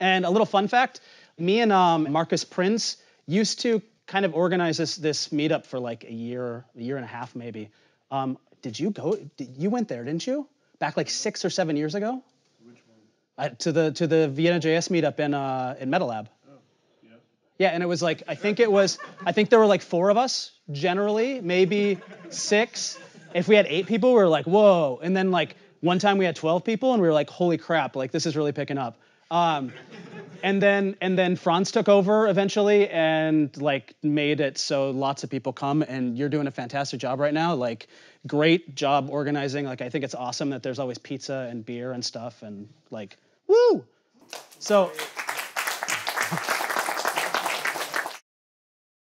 And a little fun fact: me and um, Marcus Prince used to kind of organize this this meetup for like a year, a year and a half maybe. Um, did you go? Did, you went there, didn't you? Back like six or seven years ago. Which one? Uh, to the to the Vienna JS meetup in uh, in MetaLab. Oh, yeah. Yeah, and it was like I think it was I think there were like four of us generally, maybe six. If we had eight people, we were like, whoa. And then like one time we had 12 people, and we were like, holy crap, like this is really picking up. Um, and then and then Franz took over eventually and like made it so lots of people come and you're doing a fantastic job right now. Like great job organizing. Like I think it's awesome that there's always pizza and beer and stuff and like woo! So